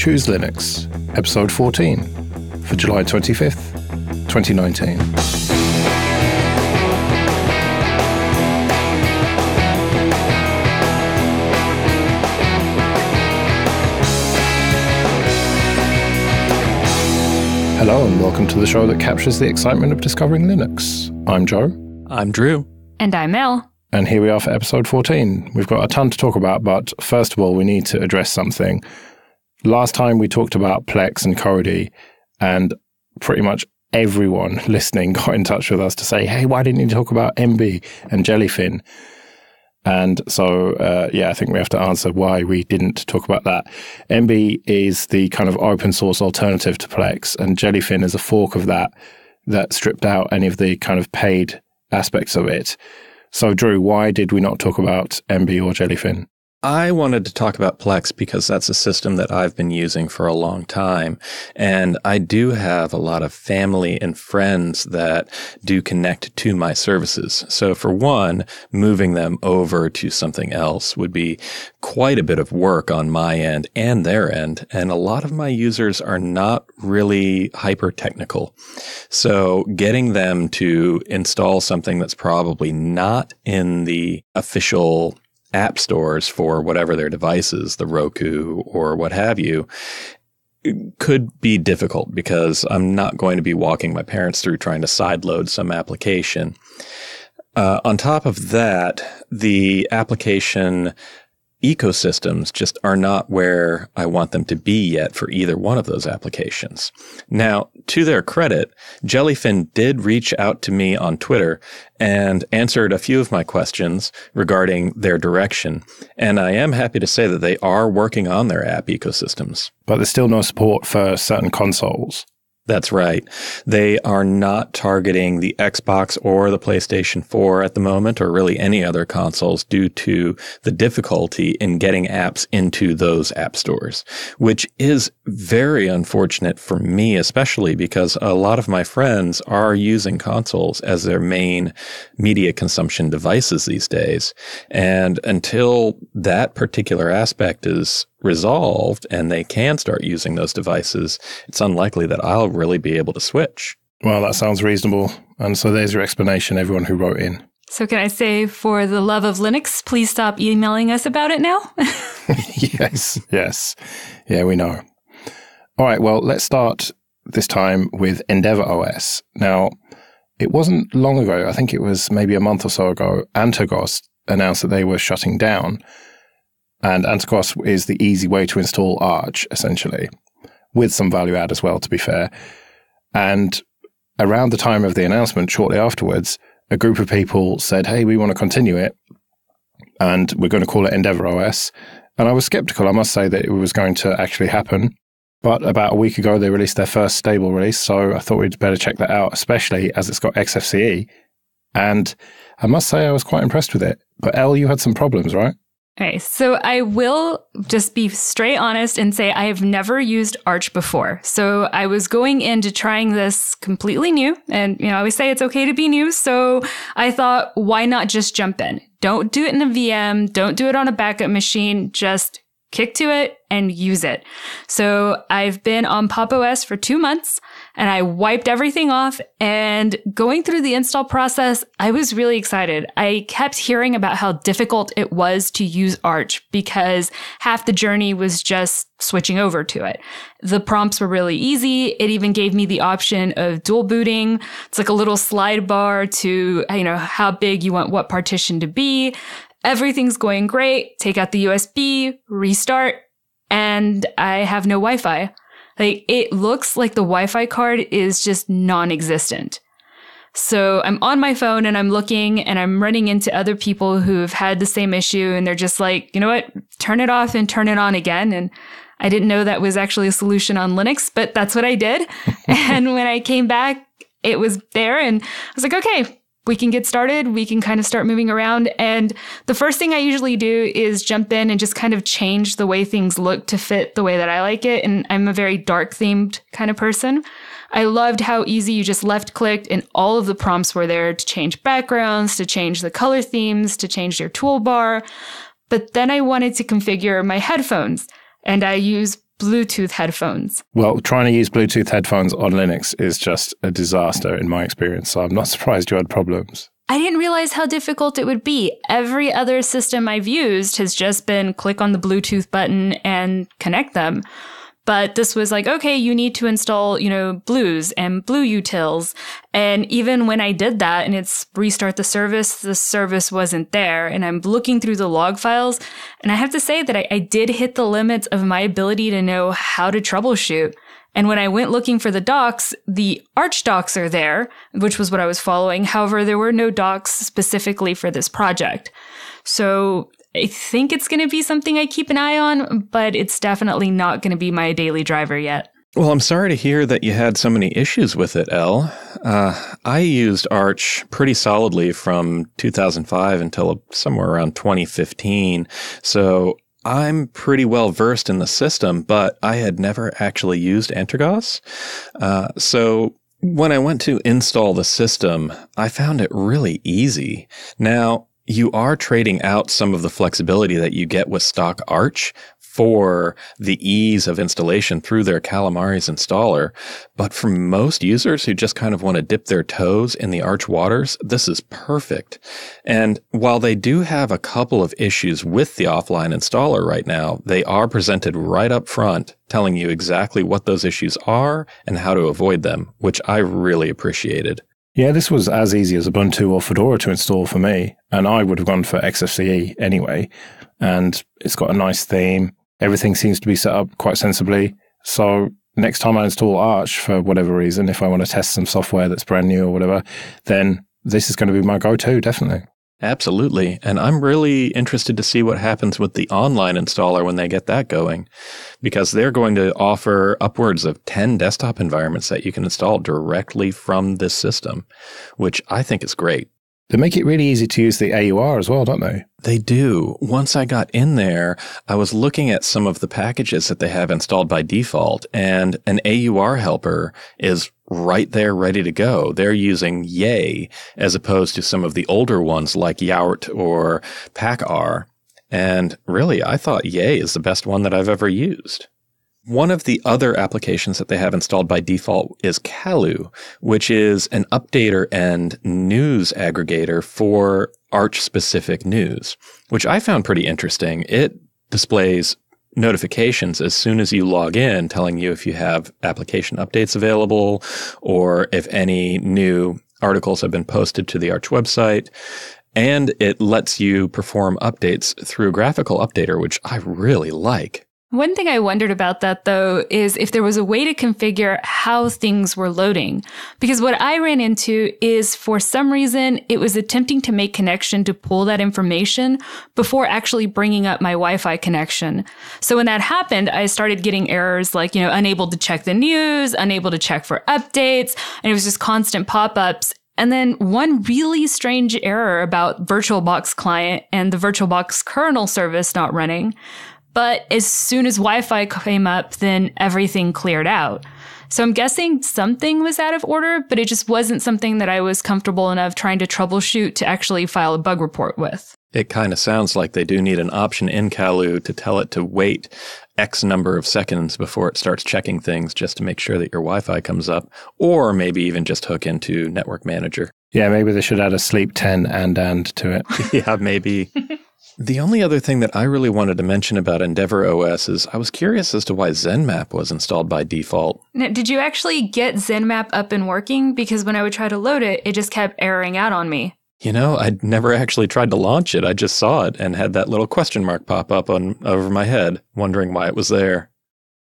Choose Linux, episode 14, for July 25th, 2019. Hello, and welcome to the show that captures the excitement of discovering Linux. I'm Joe. I'm Drew. And I'm Mel. And here we are for episode 14. We've got a ton to talk about, but first of all, we need to address something. Last time we talked about Plex and Kodi, and pretty much everyone listening got in touch with us to say, hey, why didn't you talk about Emby and Jellyfin? And so, uh, yeah, I think we have to answer why we didn't talk about that. Emby is the kind of open source alternative to Plex, and Jellyfin is a fork of that that stripped out any of the kind of paid aspects of it. So, Drew, why did we not talk about Emby or Jellyfin? I wanted to talk about Plex because that's a system that I've been using for a long time. And I do have a lot of family and friends that do connect to my services. So for one, moving them over to something else would be quite a bit of work on my end and their end. And a lot of my users are not really hyper technical. So getting them to install something that's probably not in the official app stores for whatever their devices, the Roku or what have you, could be difficult because I'm not going to be walking my parents through trying to sideload some application. Uh, on top of that, the application ecosystems just are not where I want them to be yet for either one of those applications. Now, to their credit, Jellyfin did reach out to me on Twitter and answered a few of my questions regarding their direction. And I am happy to say that they are working on their app ecosystems. But there's still no support for certain consoles. That's right. They are not targeting the Xbox or the PlayStation 4 at the moment, or really any other consoles, due to the difficulty in getting apps into those app stores, which is very unfortunate for me, especially because a lot of my friends are using consoles as their main media consumption devices these days. And until that particular aspect is resolved and they can start using those devices, it's unlikely that I'll really be able to switch. Well, that sounds reasonable. And so there's your explanation, everyone who wrote in. So, can I say, for the love of Linux, please stop emailing us about it now? yes, yes. Yeah, we know. All right, well, let's start this time with Endeavour OS. Now, it wasn't long ago, I think it was maybe a month or so ago, Antergos announced that they were shutting down. And Antergos is the easy way to install Arch, essentially, with some value add as well, to be fair. And around the time of the announcement, shortly afterwards, a group of people said, Hey, we want to continue it. And we're going to call it Endeavour OS. And I was skeptical, I must say, that it was going to actually happen. But about a week ago, they released their first stable release. So I thought we'd better check that out, especially as it's got XFCE. And I must say, I was quite impressed with it. But Ell, you had some problems, right? Okay, so I will just be straight honest and say I have never used Arch before. So I was going into trying this completely new. And, you know, I always say it's okay to be new. So I thought, why not just jump in? Don't do it in a VM. Don't do it on a backup machine. Just kick to it and use it. So I've been on Pop OS for two months and I wiped everything off and going through the install process, I was really excited. I kept hearing about how difficult it was to use Arch because half the journey was just switching over to it. The prompts were really easy. It even gave me the option of dual booting. It's like a little slide bar to, you know, how big you want what partition to be. Everything's going great. Take out the USB, restart, and I have no Wi-Fi. Like it looks like the Wi-Fi card is just non-existent. So I'm on my phone and I'm looking and I'm running into other people who've had the same issue and they're just like, you know what? Turn it off and turn it on again. And I didn't know that was actually a solution on Linux, but that's what I did. and when I came back, it was there and I was like, okay, we can get started. We can kind of start moving around. And the first thing I usually do is jump in and just kind of change the way things look to fit the way that I like it. And I'm a very dark themed kind of person. I loved how easy you just left clicked and all of the prompts were there to change backgrounds, to change the color themes, to change your toolbar. But then I wanted to configure my headphones and I use Bluetooth headphones. Well, trying to use Bluetooth headphones on Linux is just a disaster in my experience. So I'm not surprised you had problems. I didn't realize how difficult it would be. Every other system I've used has just been click on the Bluetooth button and connect them. But this was like, okay, you need to install, you know, bluez and BlueUtils. And even when I did that and it's restart the service, the service wasn't there. And I'm looking through the log files. And I have to say that I, I did hit the limits of my ability to know how to troubleshoot. And when I went looking for the docs, the Arch docs are there, which was what I was following. However, there were no docs specifically for this project. So I think it's going to be something I keep an eye on, but it's definitely not going to be my daily driver yet. Well, I'm sorry to hear that you had so many issues with it, Ell. Uh, I used Arch pretty solidly from 2005 until somewhere around 2015. So I'm pretty well versed in the system, but I had never actually used Antergos. Uh, so when I went to install the system, I found it really easy. Now, you are trading out some of the flexibility that you get with stock Arch for the ease of installation through their Calamares installer. But for most users who just kind of want to dip their toes in the Arch waters, this is perfect. And while they do have a couple of issues with the offline installer right now, they are presented right up front telling you exactly what those issues are and how to avoid them, which I really appreciated. Yeah, this was as easy as Ubuntu or Fedora to install for me. And I would have gone for XFCE anyway. And it's got a nice theme. Everything seems to be set up quite sensibly. So next time I install Arch for whatever reason, if I want to test some software that's brand new or whatever, then this is going to be my go to, definitely. Absolutely. And I'm really interested to see what happens with the online installer when they get that going, because they're going to offer upwards of 10 desktop environments that you can install directly from this system, which I think is great. They make it really easy to use the AUR as well, don't they? They do. Once I got in there, I was looking at some of the packages that they have installed by default, and an AUR helper is right there ready to go. They're using Yay as opposed to some of the older ones like Yaourt or Pacaur. And really, I thought Yay is the best one that I've ever used. One of the other applications that they have installed by default is Kalu, which is an updater and news aggregator for Arch specific news, which I found pretty interesting. It displays notifications as soon as you log in telling you if you have application updates available or if any new articles have been posted to the Arch website. And it lets you perform updates through a graphical updater, which I really like. One thing I wondered about that though is if there was a way to configure how things were loading. Because what I ran into is for some reason it was attempting to make connection to pull that information before actually bringing up my Wi-Fi connection. So when that happened, I started getting errors like, you know, unable to check the news, unable to check for updates, and it was just constant pop-ups. And then one really strange error about VirtualBox client and the VirtualBox kernel service not running. But as soon as Wi Fi came up, then everything cleared out. So I'm guessing something was out of order, but it just wasn't something that I was comfortable enough trying to troubleshoot to actually file a bug report with. It kind of sounds like they do need an option in Kalu to tell it to wait X number of seconds before it starts checking things just to make sure that your Wi Fi comes up, or maybe even just hook into Network Manager. Yeah, maybe they should add a sleep 10 and and to it. yeah, maybe. The only other thing that I really wanted to mention about Endeavour OS is I was curious as to why ZenMap was installed by default. Now, did you actually get ZenMap up and working? Because when I would try to load it, it just kept erroring out on me. You know, I'd never actually tried to launch it. I just saw it and had that little question mark pop up on over my head, wondering why it was there.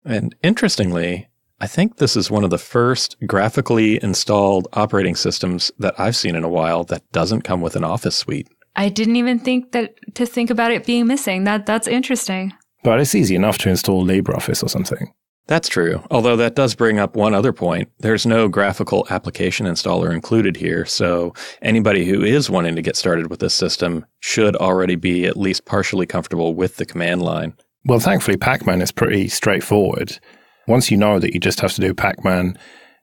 And interestingly, I think this is one of the first graphically installed operating systems that I've seen in a while that doesn't come with an Office suite. I didn't even think that to think about it being missing. That that's interesting. But it's easy enough to install LibreOffice or something. That's true. Although that does bring up one other point. There's no graphical application installer included here. So anybody who is wanting to get started with this system should already be at least partially comfortable with the command line. Well, thankfully, Pacman is pretty straightforward. Once you know that you just have to do Pacman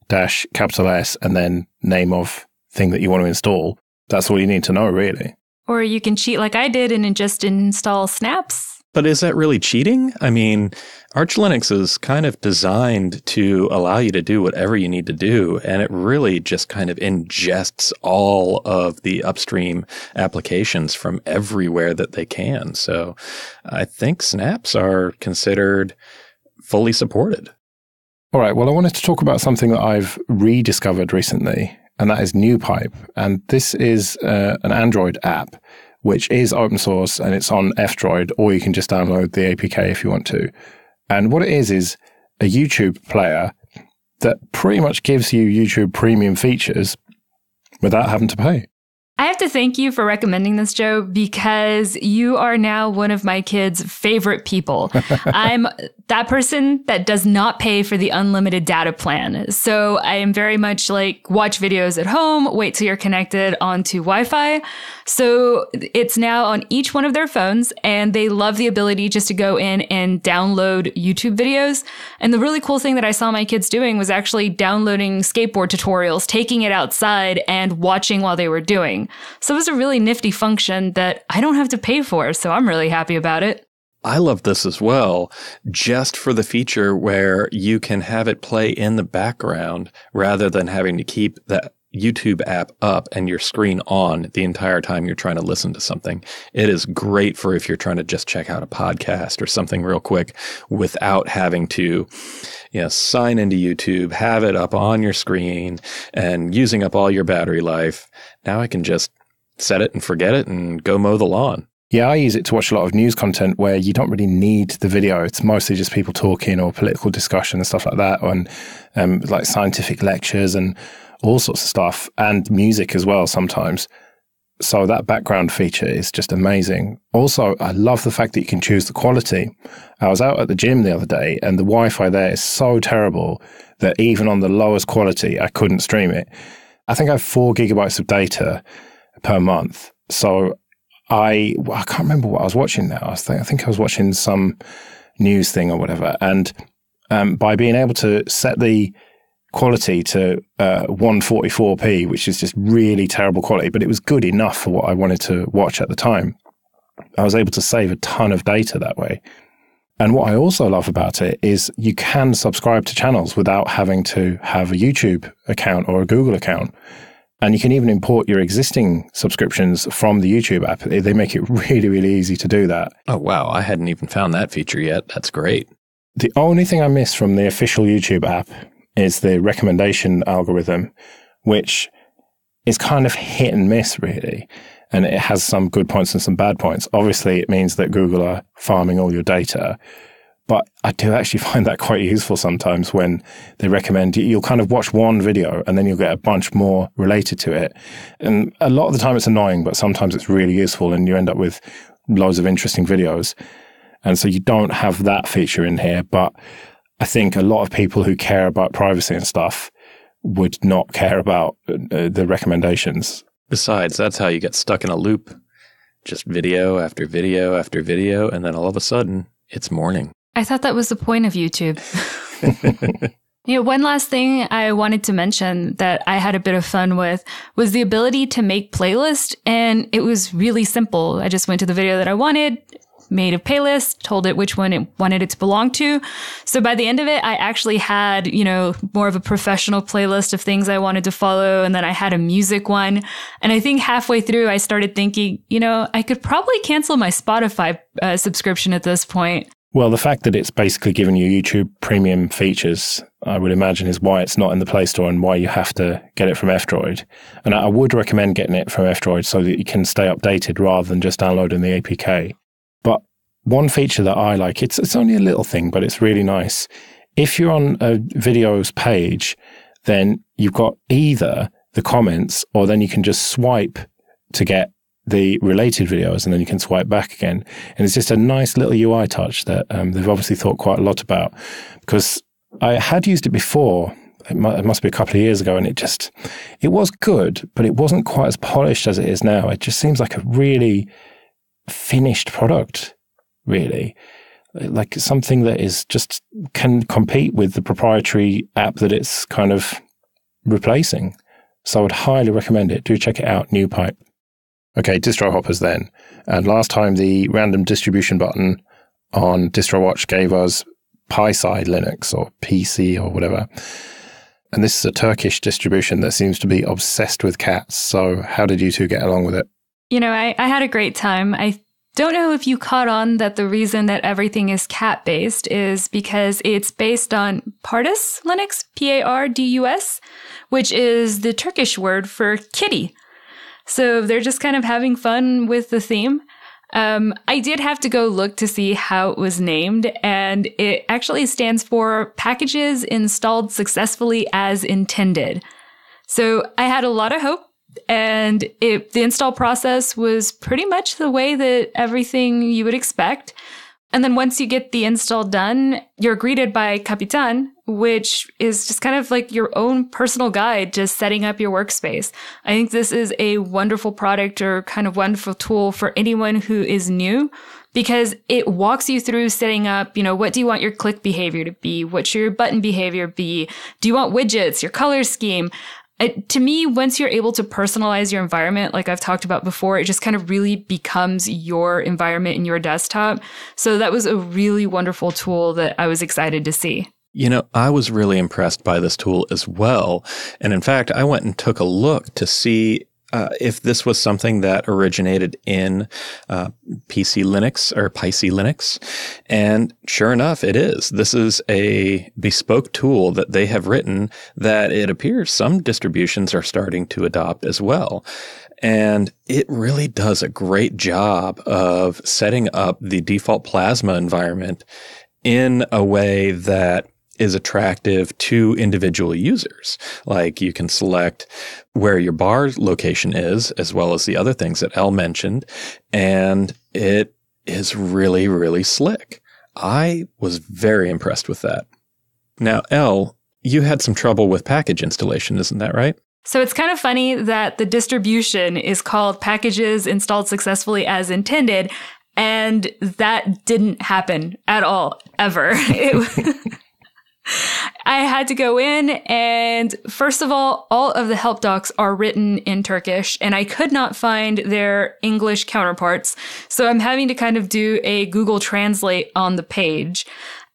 dash capital S and then name of thing that you want to install, that's all you need to know, really. Or you can cheat like I did and just install snaps But is that really cheating? I mean, Arch Linux is kind of designed to allow you to do whatever you need to do, and it really just kind of ingests all of the upstream applications from everywhere that they can. So I think snaps are considered fully supported. All right. Well, I wanted to talk about something that I've rediscovered recently, and that is NewPipe. And this is uh, an Android app which is open source and it's on F-Droid, or you can just download the APK if you want to. And what it is is a YouTube player that pretty much gives you YouTube premium features without having to pay. I have to thank you for recommending this, Joe, because you are now one of my kids' favorite people. I'm that person that does not pay for the unlimited data plan. So I am very much like watch videos at home, wait till you're connected onto Wi Fi. So it's now on each one of their phones, and they love the ability just to go in and download YouTube videos. And the really cool thing that I saw my kids doing was actually downloading skateboard tutorials, taking it outside, and watching while they were doing. So it was a really nifty function that I don't have to pay for. So I'm really happy about it. I love this as well, just for the feature where you can have it play in the background rather than having to keep that YouTube app up and your screen on the entire time you're trying to listen to something. It is great for if you're trying to just check out a podcast or something real quick without having to, you know, sign into YouTube, have it up on your screen and using up all your battery life. Now I can just set it and forget it and go mow the lawn. Yeah, I use it to watch a lot of news content where you don't really need the video. It's mostly just people talking or political discussion and stuff like that, and um, like scientific lectures and all sorts of stuff and music as well sometimes. So that background feature is just amazing. Also, I love the fact that you can choose the quality. I was out at the gym the other day and the Wi-Fi there is so terrible that even on the lowest quality, I couldn't stream it. I think I have four gigabytes of data per month. So I, I can't remember what I was watching now. I, was I think I was watching some news thing or whatever. And um, by being able to set the quality to uh, 144p, which is just really terrible quality, but it was good enough for what I wanted to watch at the time. I was able to save a ton of data that way. And what I also love about it is you can subscribe to channels without having to have a YouTube account or a Google account. And you can even import your existing subscriptions from the YouTube app. They make it really, really easy to do that. Oh, wow. I hadn't even found that feature yet. That's great. The only thing I miss from the official YouTube app is the recommendation algorithm, which is kind of hit and miss, really. And it has some good points and some bad points. Obviously, it means that Google are farming all your data. But I do actually find that quite useful sometimes when they recommend you'll kind of watch one video and then you'll get a bunch more related to it. And a lot of the time it's annoying, but sometimes it's really useful and you end up with loads of interesting videos. And so you don't have that feature in here, but I think a lot of people who care about privacy and stuff would not care about uh, the recommendations. Besides, that's how you get stuck in a loop. Just video after video after video, and then all of a sudden, it's morning. I thought that was the point of YouTube. you know, one last thing I wanted to mention that I had a bit of fun with was the ability to make playlist, and it was really simple. I just went to the video that I wanted, made a playlist, told it which one it wanted it to belong to. So by the end of it, I actually had, you know, more of a professional playlist of things I wanted to follow. And then I had a music one. And I think halfway through, I started thinking, you know, I could probably cancel my Spotify uh, subscription at this point. Well, the fact that it's basically giving you YouTube premium features, I would imagine, is why it's not in the Play Store and why you have to get it from F-Droid. And I would recommend getting it from F-Droid so that you can stay updated rather than just downloading the APK. But one feature that I like, it's, it's only a little thing, but it's really nice. If you're on a videos page, then you've got either the comments or then you can just swipe to get the related videos and then you can swipe back again. And it's just a nice little UI touch that um, they've obviously thought quite a lot about because I had used it before. It must be a couple of years ago, and it just it was good, but it wasn't quite as polished as it is now. It just seems like a really finished product, really. Like something that is just can compete with the proprietary app that it's kind of replacing. So I would highly recommend it. Do check it out, NewPipe. Okay, distro hoppers then. And last time the random distribution button on DistroWatch gave us PiSi Linux or PiSi or whatever. And this is a Turkish distribution that seems to be obsessed with cats. So, how did you two get along with it? You know, I, I had a great time. I don't know if you caught on that the reason that everything is cat based is because it's based on Pardus Linux, P A R D U S, which is the Turkish word for kitty. So they're just kind of having fun with the theme. Um, I did have to go look to see how it was named, and it actually stands for packages installed successfully as intended. So I had a lot of hope, and it, the install process was pretty much the way that everything you would expect. And then once you get the install done, you're greeted by Kaptan, which is just kind of like your own personal guide to setting up your workspace. I think this is a wonderful product or kind of wonderful tool for anyone who is new because it walks you through setting up, you know, what do you want your click behavior to be? What should your button behavior be? Do you want widgets, your color scheme? It, to me, once you're able to personalize your environment, like I've talked about before, it just kind of really becomes your environment in your desktop. So that was a really wonderful tool that I was excited to see. You know, I was really impressed by this tool as well. And in fact, I went and took a look to see uh, if this was something that originated in uh, PiSi Linux or PiSi Linux. And sure enough, it is. This is a bespoke tool that they have written that it appears some distributions are starting to adopt as well. And it really does a great job of setting up the default Plasma environment in a way that is attractive to individual users. Like you can select where your bar location is, as well as the other things that Ell mentioned. And it is really, really slick. I was very impressed with that. Now, Ell, you had some trouble with package installation, isn't that right? So it's kind of funny that the distribution is called packages installed successfully as intended. And that didn't happen at all, ever. It, I had to go in and first of all, all of the help docs are written in Turkish and I could not find their English counterparts. So I'm having to kind of do a Google Translate on the page.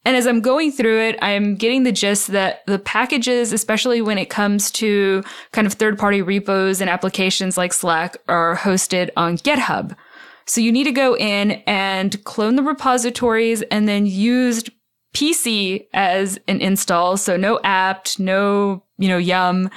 And as I'm going through it, I'm getting the gist that the packages, especially when it comes to kind of third party repos and applications like Slack, are hosted on GitHub. So you need to go in and clone the repositories and then use PiSi as an install, so no apt, no, you know, yum.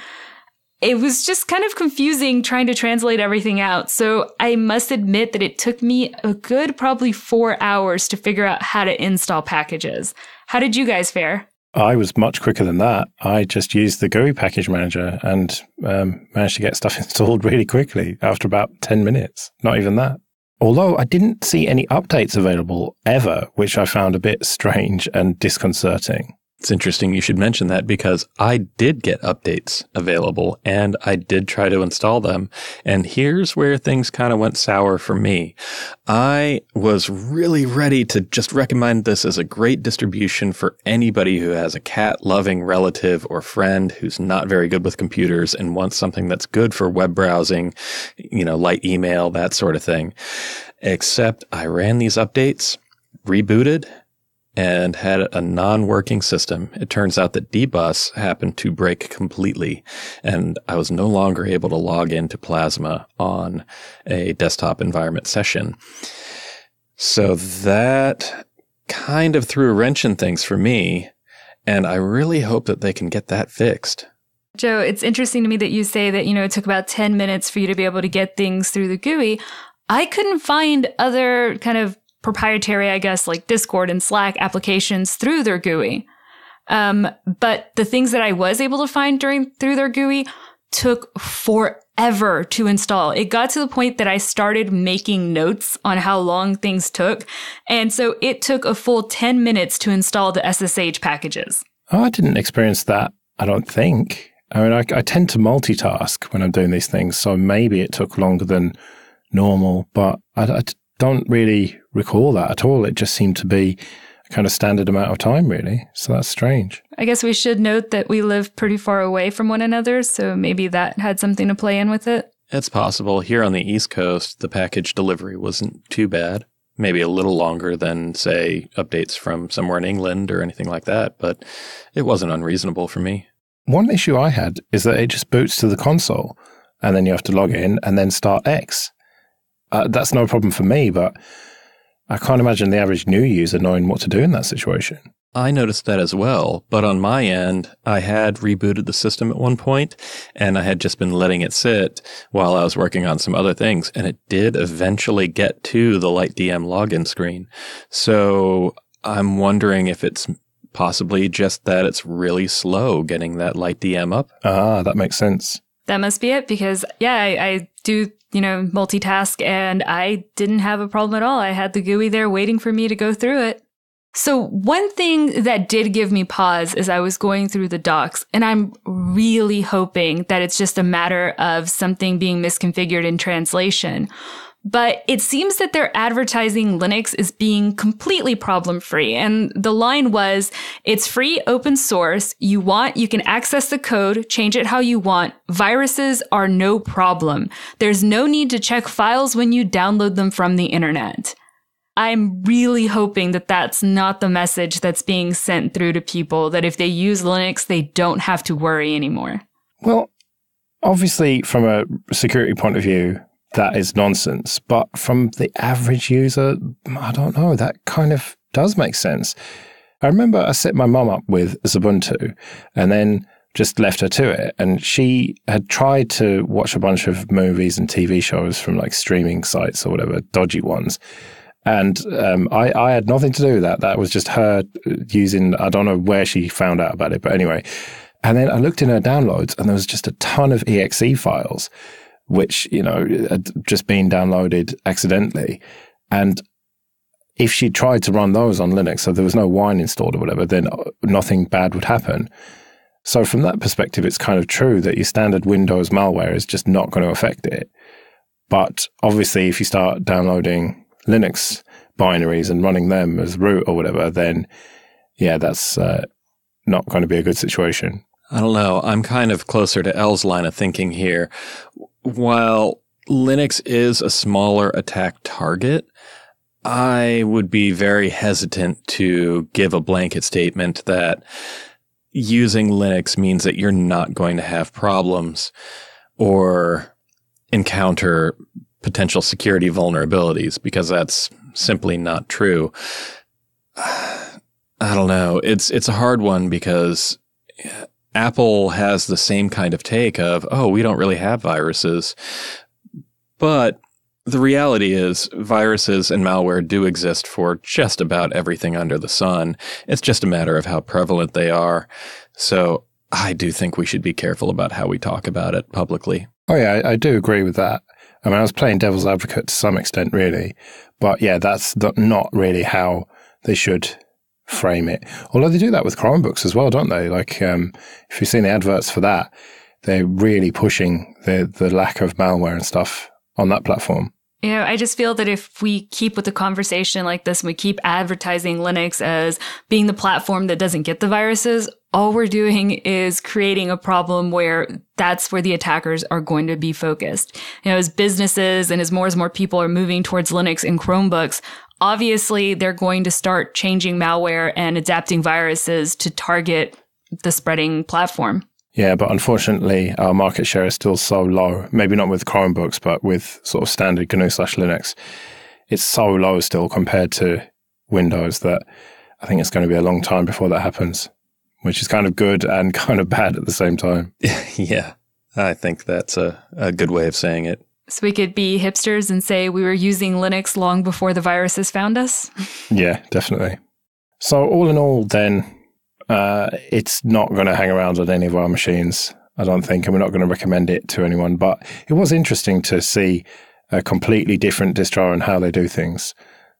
It was just kind of confusing trying to translate everything out. So I must admit that it took me a good probably four hours to figure out how to install packages. How did you guys fare? I was much quicker than that. I just used the GUI package manager and um, managed to get stuff installed really quickly after about 10 minutes. Not even that. Although I didn't see any updates available ever, which I found a bit strange and disconcerting. It's interesting you should mention that because I did get updates available and I did try to install them. And here's where things kind of went sour for me. I was really ready to just recommend this as a great distribution for anybody who has a cat loving relative or friend who's not very good with computers and wants something that's good for web browsing, you know, light email, that sort of thing. Except I ran these updates, rebooted, and had a non-working system. It turns out that dbus happened to break completely and I was no longer able to log into Plasma on a desktop environment session. So that kind of threw a wrench in things for me. And I really hope that they can get that fixed. Joe, it's interesting to me that you say that, you know, it took about 10 minutes for you to be able to get things through the GUI. I couldn't find other kind of proprietary, I guess, like Discord and Slack applications through their GUI. Um, but the things that I was able to find during through their GUI took forever to install. It got to the point that I started making notes on how long things took. And so it took a full 10 minutes to install the SSH packages. Oh, I didn't experience that, I don't think. I mean, I, I tend to multitask when I'm doing these things, so maybe it took longer than normal, but I, I don't really recall that at all. It just seemed to be a kind of standard amount of time, really. So that's strange. I guess we should note that we live pretty far away from one another, so maybe that had something to play in with it. It's possible. Here on the East Coast, the package delivery wasn't too bad. maybe a little longer than, say, updates from somewhere in England or anything like that, but it wasn't unreasonable for me. One issue I had is that it just boots to the console and then you have to log in and then start X. Uh, that's no problem for me, but I can't imagine the average new user knowing what to do in that situation. I noticed that as well, but on my end, I had rebooted the system at one point and I had just been letting it sit while I was working on some other things and it did eventually get to the LightDM login screen. So I'm wondering if it's possibly just that it's really slow getting that LightDM up. Ah, that makes sense. That must be it because yeah, I, I do you know, multitask and I didn't have a problem at all. I had the GUI there waiting for me to go through it. So one thing that did give me pause as I was going through the docs, and I'm really hoping that it's just a matter of something being misconfigured in translation, but it seems that their advertising Linux is being completely problem free. And the line was, it's free open source. You want, you can access the code, change it how you want. Viruses are no problem. There's no need to check files when you download them from the internet. I'm really hoping that that's not the message that's being sent through to people, that if they use Linux, they don't have to worry anymore. Well, obviously, from a security point of view, that is nonsense. But from the average user, I don't know, that kind of does make sense. I remember I set my mum up with Ubuntu and then just left her to it. And she had tried to watch a bunch of movies and TV shows from like streaming sites or whatever, dodgy ones. And um, I, I had nothing to do with that. That was just her using, I don't know where she found out about it, but anyway. And then I looked in her downloads and there was just a ton of exe files which, you know, had just been downloaded accidentally. And if she tried to run those on Linux, so there was no wine installed or whatever, then nothing bad would happen. So from that perspective, it's kind of true that your standard Windows malware is just not going to affect it. But obviously, if you start downloading Linux binaries and running them as root or whatever, then yeah, that's uh, not going to be a good situation. I don't know. I'm kind of closer to Ell's line of thinking here while Linux is a smaller attack target, I would be very hesitant to give a blanket statement that using Linux means that you're not going to have problems or encounter potential security vulnerabilities because that's simply not true. I don't know. It's it's a hard one because Apple has the same kind of take of, oh, we don't really have viruses. But the reality is, viruses and malware do exist for just about everything under the sun. It's just a matter of how prevalent they are. So I do think we should be careful about how we talk about it publicly. Oh, yeah, I, I do agree with that. I mean, I was playing devil's advocate to some extent, really. But yeah, that's not really how they should frame it. Although they do that with Chromebooks as well, don't they? Like, um, if you've seen the adverts for that, they're really pushing the the lack of malware and stuff on that platform. Know, I just feel that if we keep with the conversation like this and we keep advertising Linux as being the platform that doesn't get the viruses, all we're doing is creating a problem where that's where the attackers are going to be focused. You know, as businesses and as more and more people are moving towards Linux and Chromebooks, obviously they're going to start changing malware and adapting viruses to target the spreading platform. Yeah, but unfortunately, our market share is still so low. Maybe not with Chromebooks, but with sort of standard GNU slash Linux. It's so low still compared to Windows that I think it's going to be a long time before that happens, which is kind of good and kind of bad at the same time. yeah, I think that's a, a good way of saying it. So we could be hipsters and say we were using Linux long before the viruses found us? yeah, definitely. So, all in all, then, uh, it's not going to hang around on any of our machines, I don't think, and we're not going to recommend it to anyone. But it was interesting to see a completely different distro and how they do things.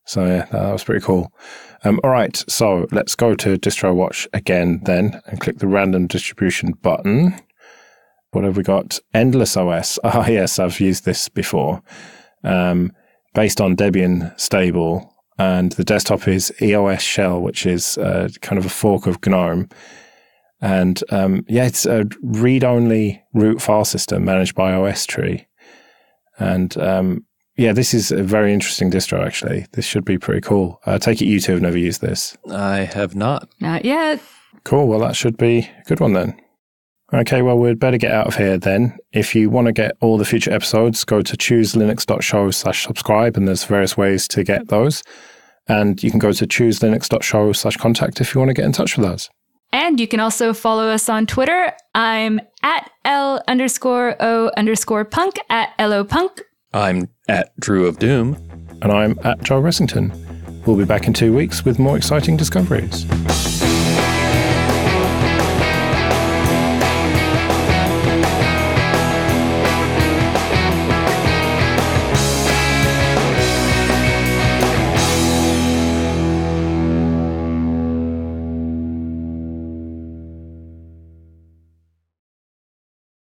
So, yeah, that was pretty cool. Um, all right, so let's go to Distro Watch again then and click the random distribution button. What have we got? Endless OS. Ah, oh, yes, I've used this before. Um, based on Debian stable. And the desktop is EOS Shell, which is uh, kind of a fork of GNOME. And um, yeah, it's a read only root file system managed by OS Tree. And um, yeah, this is a very interesting distro, actually. This should be pretty cool. I take it you two have never used this. I have not. Not yet. Cool. Well, that should be a good one then. Okay, well, we'd better get out of here then. If you want to get all the future episodes, go to chooselinux.show slash subscribe, and there's various ways to get those. And you can go to chooselinux.show slash contact if you want to get in touch with us. And you can also follow us on Twitter. I'm at L underscore O underscore punk at LO punk. I'm at Drew of Doom. And I'm at Joe Ressington. We'll be back in two weeks with more exciting discoveries.